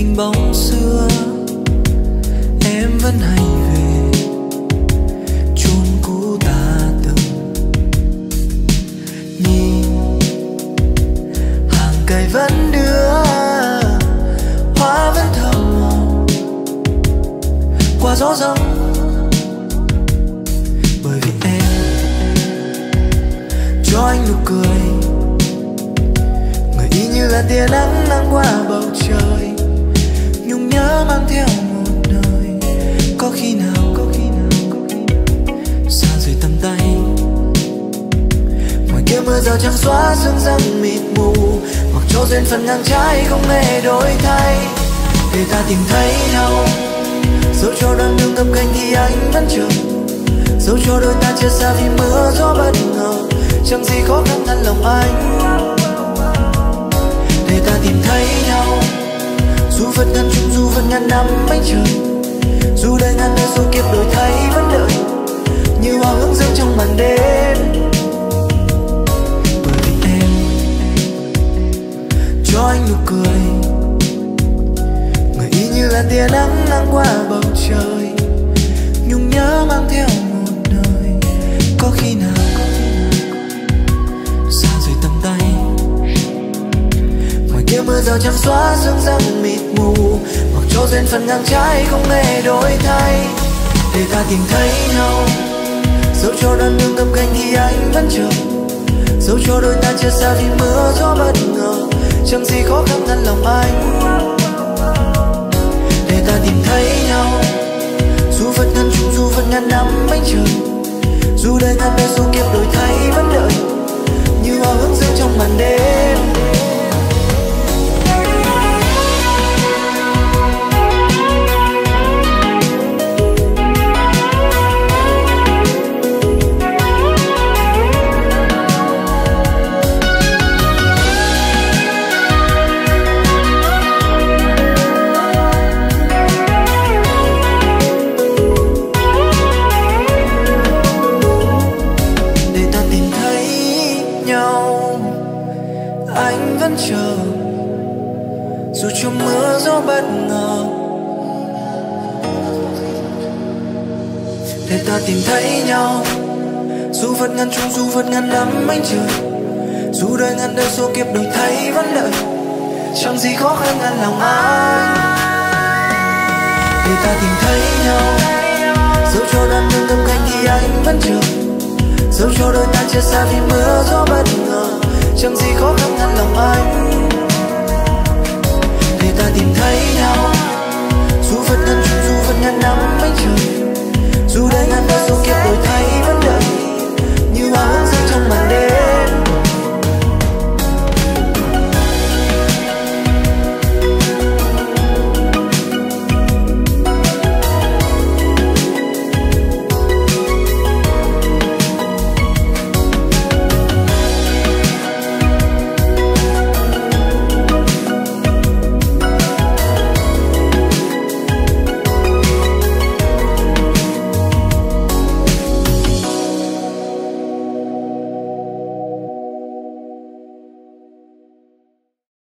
hình bóng xưa. Em vẫn hay về chôn cũ ta từng nhìn. Hàng cây vẫn đưa, hoa vẫn thầm qua gió rông, bởi vì em cho anh nụ cười. Người y như là tia nắng nắng qua bầu trời nhớ mang theo một đời, có khi nào có khi nào có khi nào. Xa rời tầm tay. Ngoài kia mưa rào trắng xóa sương răng mịt mù. Hoặc cho duyên phần ngang trái không hề đổi thay. Để ta tìm thấy nhau. Dẫu cho đoạn đường gập ghềnh thì anh vẫn chờ. Dẫu cho đôi ta chia xa vì mưa gió bất ngờ. Chẳng gì khó khăn thân lòng anh. Dù vẫn ngàn chung, dù vẫn ngàn năm bánh trời, dù đời ngàn đời dù kiếp đổi thay vẫn đợi như hoa hướng dương trong màn đêm. Bởi vì em, cho anh nụ cười người y như là tia nắng ngang qua bầu trời, nhung nhớ mang theo mưa rào trắng xóa sương răng mịt mù. Mặc cho duyên phần ngang trái không hề đổi thay. Để ta tìm thấy nhau. Dẫu cho đơn đường gập ghềnh thì anh vẫn chờ. Dẫu cho đôi ta chia xa vì mưa gió bất ngờ. Chẳng gì khó khăn ngăn lòng anh. Để ta tìm thấy nhau. Dù vẫn ngăn chung dù vẫn ngăn năm bánh trời. Dù đời ngàn đời dù kiếp đổi thay vẫn đợi. Như hoa hướng dương trong màn đêm. Chờ. Dù cho mưa gió bất ngờ. Để ta tìm thấy nhau. Dù vẫn ngăn chung dù vẫn ngăn nắm anh trời dù đời ngàn đời số kiếp đổi thay vẫn đợi chẳng gì khó khăn ngăn lòng anh để ta tìm thấy nhau. Dẫu cho đoạn đường tâm canh thì anh vẫn chờ. Dẫu cho đôi ta chia xa vì mưa gió bất ngờ chẳng gì khó khăn ngăn lòng anh